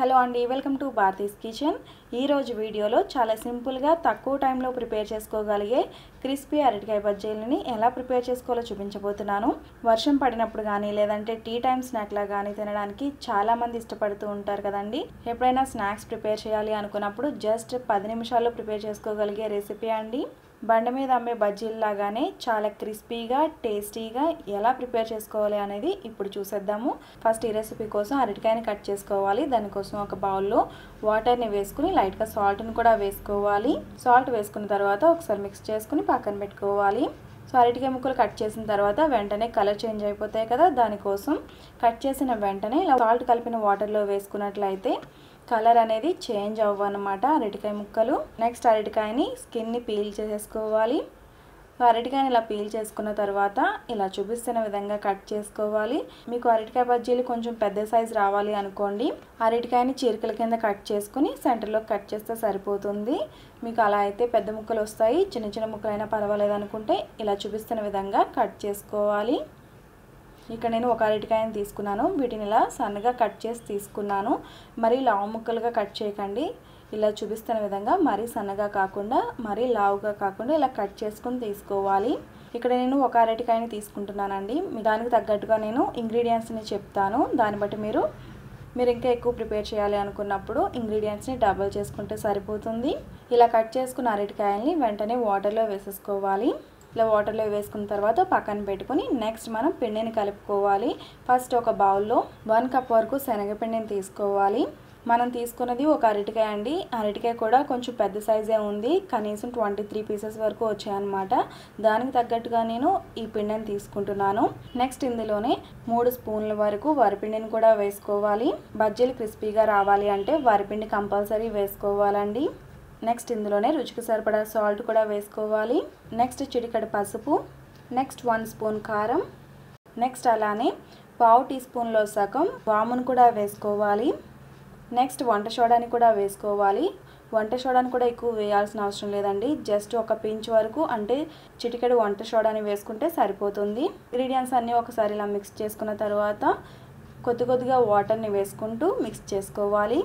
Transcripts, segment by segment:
Hello అండి welcome to Bharati's kitchen. ఈరోజు వీడియోలో చాలా సింపుల్గా తక్కువ టైంలో ప్రిపేర్ చేసుకోగలిగే క్రిస్పీ అరటికాయ బజ్జీలని ఎలా ప్రిపేర్ చేసుకోవాలో చూపించబోతున్నాను. వర్షం పడినప్పుడు కానీ లేదంటే టీ టైం స్నాక్లా కానీ తినడానికి చాలామంది ఇష్టపడుతూ ఉంటారు కదండి. ఎప్పుడైనా స్నాక్స్ ప్రిపేర్ చేయాలి అనుకున్నప్పుడు జస్ట్ పది నిమిషాల్లో ప్రిపేర్ చేసుకోగలిగే రెసిపీ అండి. బండ మీద అమ్మే బజ్జీల్లాగానే చాలా క్రిస్పీగా టేస్టీగా ఎలా ప్రిపేర్ చేసుకోవాలి అనేది ఇప్పుడు చూసేద్దాము. ఫస్ట్ ఈ రెసిపీ కోసం అరటికాయని కట్ చేసుకోవాలి. దానికోసం ఒక బౌల్లో వాటర్ని వేసుకుని లైట్గా సాల్ట్ని కూడా వేసుకోవాలి. సాల్ట్ వేసుకున్న తర్వాత ఒకసారి మిక్స్ చేసుకుని పక్కన పెట్టుకోవాలి. సో అరటికాయ ముక్కలు కట్ చేసిన తర్వాత వెంటనే కలర్ చేంజ్ అయిపోతాయి కదా. దానికోసం కట్ చేసిన వెంటనే ఇలా సాల్ట్ కలిపిన వాటర్లో వేసుకున్నట్లయితే కలర్ అనేది చేంజ్ అవ్వనమాట అరటికాయ ముక్కలు. నెక్స్ట్ అరటికాయని స్కిన్ని పీల్ చేసేసుకోవాలి. అరటికాయని ఇలా పీల్ చేసుకున్న తర్వాత ఇలా చూపిస్తున్న విధంగా కట్ చేసుకోవాలి. మీకు అరటికాయ బజ్జీలు కొంచెం పెద్ద సైజు రావాలి అనుకోండి. అరటికాయని చీరికల కింద కట్ చేసుకుని సెంటర్లో కట్ చేస్తే సరిపోతుంది. మీకు అలా అయితే పెద్ద ముక్కలు వస్తాయి. చిన్న చిన్న ముక్కలైనా పర్వాలేదు అనుకుంటే ఇలా చూపిస్తున్న విధంగా కట్ చేసుకోవాలి. ఇక్కడ నేను ఒక అరటికాయని తీసుకున్నాను. వీటిని ఇలా సన్నగా కట్ చేసి తీసుకున్నాను. మరి లావు ముక్కలుగా కట్ చేయకండి. ఇలా చూపిస్తున్న విధంగా మరీ సన్నగా కాకుండా మరీ లావుగా కాకుండా ఇలా కట్ చేసుకుని తీసుకోవాలి. ఇక్కడ నేను ఒక అరటికాయని తీసుకుంటున్నానండి. దానికి తగ్గట్టుగా నేను ఇంగ్రీడియంట్స్ని చెప్తాను. దాన్ని బట్టి మీరు మీరు ఇంకా ఎక్కువ ప్రిపేర్ చేయాలి అనుకున్నప్పుడు ఇంగ్రీడియంట్స్ని డబల్ చేసుకుంటే సరిపోతుంది. ఇలా కట్ చేసుకున్న అరటికాయల్ని వెంటనే వాటర్లో వేసేసుకోవాలి. ఇలా వాటర్లో వేసుకున్న తర్వాత పక్కన పెట్టుకుని నెక్స్ట్ మనం పిండిని కలుపుకోవాలి. ఫస్ట్ ఒక బౌల్లో వన్ కప్ వరకు శనగపిండిని తీసుకోవాలి. మనం తీసుకున్నది ఒక అరటికాయ అండి. అరటికాయ కూడా కొంచెం పెద్ద సైజే ఉంది. కనీసం ట్వంటీ త్రీ పీసెస్ వరకు వచ్చాయన్నమాట. దానికి తగ్గట్టుగా నేను ఈ పిండిని తీసుకుంటున్నాను. నెక్స్ట్ ఇందులోనే మూడు స్పూన్ల వరకు వరిపిండిని కూడా వేసుకోవాలి. బజ్జీలు క్రిస్పీగా రావాలి అంటే వరిపిండి కంపల్సరీ వేసుకోవాలండి. నెక్స్ట్ ఇందులోనే రుచికి సరిపడా సాల్ట్ కూడా వేసుకోవాలి. నెక్స్ట్ చిటికడ పసుపు. నెక్స్ట్ వన్ స్పూన్ కారం. నెక్స్ట్ అలానే పావు టీ స్పూన్లో సగం వామును కూడా వేసుకోవాలి. నెక్స్ట్ వంట సోడాని కూడా వేసుకోవాలి. వంట సోడాని కూడా ఎక్కువ వేయాల్సిన అవసరం లేదండి. జస్ట్ ఒక పించ్ వరకు అంటే చిటికెడు వంట సోడాని వేసుకుంటే సరిపోతుంది. ఇంగ్రీడియంట్స్ అన్నీ ఒకసారి ఇలా మిక్స్ చేసుకున్న తర్వాత కొద్ది కొద్దిగా వాటర్ని వేసుకుంటూ మిక్స్ చేసుకోవాలి.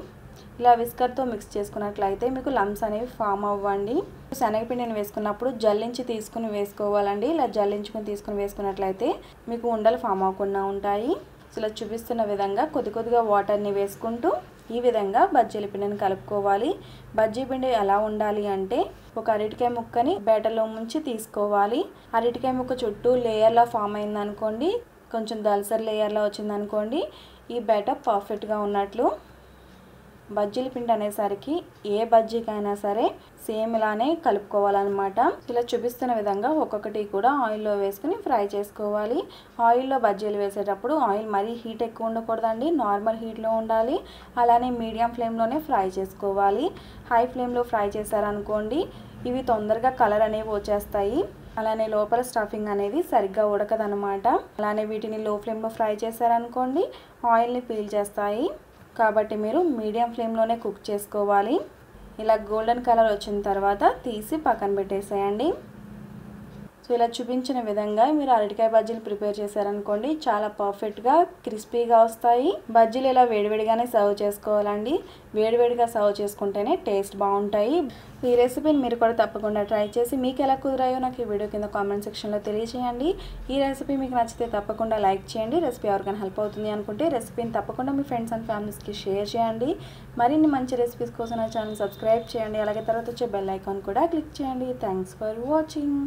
ఇలా విస్కర్తో మిక్స్ చేసుకున్నట్లయితే మీకు లమ్స్ అనేవి ఫామ్ అవ్వండి. శనగపిండిని వేసుకున్నప్పుడు జల్లించి తీసుకుని వేసుకోవాలండి. ఇలా జల్లించుకుని తీసుకుని వేసుకున్నట్లయితే మీకు ఉండలు ఫామ్ అవ్వకుండా ఉంటాయి. ఇలా చూపిస్తున్న విధంగా కొద్ది కొద్దిగా వాటర్ని వేసుకుంటూ ఈ విధంగా బజ్జీల పిండిని కలుపుకోవాలి. బజ్జీ పిండి ఎలా ఉండాలి అంటే ఒక అరటికాయ ముక్కని బేటలో ముంచి తీసుకోవాలి. అరటికాయ ముక్క చుట్టూ లేయర్లా ఫామ్ అయిందనుకోండి కొంచెం దల్సర్ లేయర్లా వచ్చిందనుకోండి ఈ బేట పర్ఫెక్ట్గా ఉన్నట్లు బజ్జీల పిండి అనేసరికి ఏ బజ్జీకైనా సరే సేమ్ ఇలానే కలుపుకోవాలన్నమాట. ఇలా చూపిస్తున్న విధంగా ఒక్కొక్కటి కూడా ఆయిల్లో వేసుకుని ఫ్రై చేసుకోవాలి. ఆయిల్లో బజ్జీలు వేసేటప్పుడు ఆయిల్ మరీ హీట్ ఎక్కువ ఉండకూడదండి. నార్మల్ హీట్లో ఉండాలి. అలానే మీడియం ఫ్లేమ్లోనే ఫ్రై చేసుకోవాలి. హై ఫ్లేమ్లో ఫ్రై చేశారనుకోండి ఇవి తొందరగా కలర్ అనేవి వచ్చేస్తాయి. అలానే లోపల స్టఫింగ్ అనేది సరిగ్గా ఉడకదనమాట అలానే వీటిని లో ఫ్లేమ్లో ఫ్రై చేశారనుకోండి ఆయిల్ని పీల్ చేస్తాయి. కాబట్టి మీరు మీడియం ఫ్లేమ్లోనే కుక్ చేసుకోవాలి. ఇలా గోల్డెన్ కలర్ వచ్చిన తర్వాత తీసి పక్కన పెట్టేసేయండి. సో ఇలా చూపించిన విధంగా మీరు అరటికాయ బజ్జీలు ప్రిపేర్ చేశారనుకోండి చాలా పర్ఫెక్ట్గా క్రిస్పీగా వస్తాయి. బజ్జీలు ఇలా వేడివేడిగానే సర్వ్ చేసుకోవాలండి. వేడివేడిగా సర్వ్ చేసుకుంటేనే టేస్ట్ బాగుంటాయి. ఈ రెసిపీని మీరు కూడా తప్పకుండా ట్రై చేసి మీకు ఎలా కుదిరాయో నాకు ఈ వీడియో కింద కామెంట్ సెక్షన్లో తెలియజేయండి ఈ రెసిపీ మీకు నచ్చితే తప్పకుండా లైక్ చేయండి. రెసిపీ ఎవరికైనా హెల్ప్ అవుతుంది అనుకుంటే రెసిపీని తప్పకుండా మీ ఫ్రెండ్స్ అండ్ ఫ్యామిలీస్కి షేర్ చేయండి. మరిన్ని మంచి రెసిపీస్ కోసం నా ఛానల్ సబ్స్క్రైబ్ చేయండి. అలాగే తర్వాత వచ్చే బెల్ ఐకాన్ కూడా క్లిక్ చేయండి. Thanks for watching.